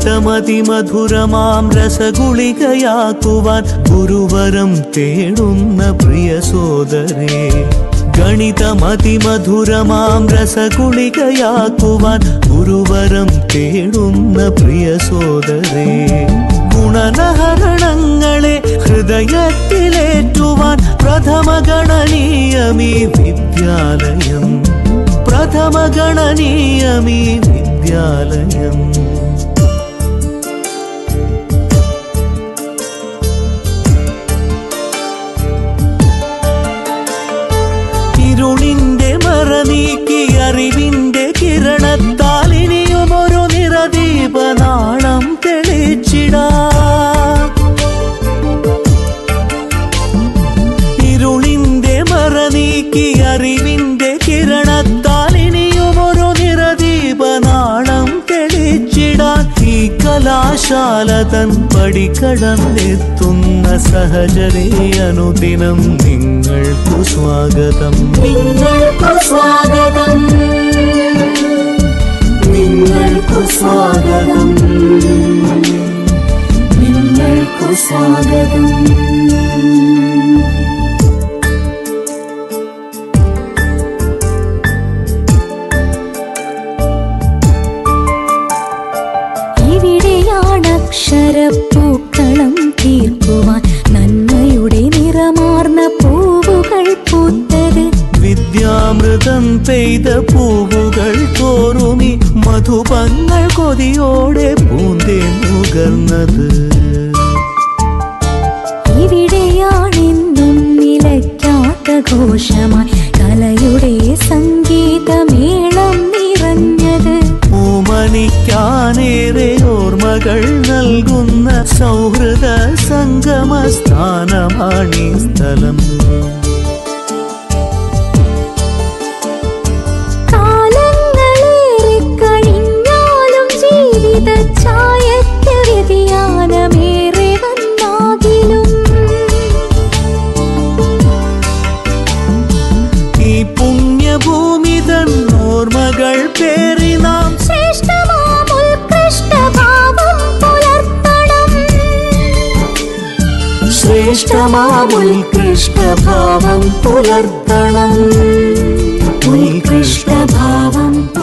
ഗണിതമതിമധുരമാം രസഗുളികയാക്കുവാൻ ഗുരുവരം തേടുന്ന പ്രിയ സോദരേ ഗണിതമതിമധുരമാം രസഗുളികയാക്കുവാൻ ഗുരുവരം തേടുന്ന പ്രിയ സോദരേ ഗുണനഹരണങ്ങളെ ഹൃദയത്തിലേറ്റുവാൻ പ്രഥമഗണനീയമീ വിദ്യാലയം പ്രഥമഗണനീയമീ വിദ്യാലയം നീക്കി അറിവിന്റെ കിരണത്താൽ ഇനിയും ഒരു നിറദീപനാണം തെളിച്ചിടാ. ഇരുളിന്റെ മറ നീക്കി അറിവിന്റെ കിരണത്താൽ ഇനിയും ഒരു നിറദീപനാണം തെളിച്ചിടാൻ ഈ കലാശാല തൻ പടി പടിക്കടന്നെത്തുന്ന സഹചരേ അനുദിനം നിങ്ങൾക്കു സ്വാഗതം. സ്വാഗതം ഇവിടെയാണ് അക്ഷരപ്പൂക്കളം തീർക്കുവാൻ നന്മയുടെ നിറമാർന്ന പൂവുകൾ പൂത്തത്. വിദ്യാമൃതം പെയ്ത പൂവുകൾ തോറുമി മധുപങ്ങൾ കൊതിയോടെ പൂന്തേ നുകർന്നത്. നിലയ്ക്കാത്ത ഘോഷമായി കലയുടെ സംഗീതമേളം നിറഞ്ഞത്. പൂമണിക്കാനേറെ ഓർമ്മകൾ നൽകുന്ന സൗഹൃദ സംഗമസ്ഥാനമാണീ സ്ഥലം. ഉത്കൃഷ്ടഭാവം പുലർത്തണം. ഉത്കൃഷ്ടഭാവം